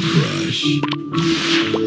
Crush.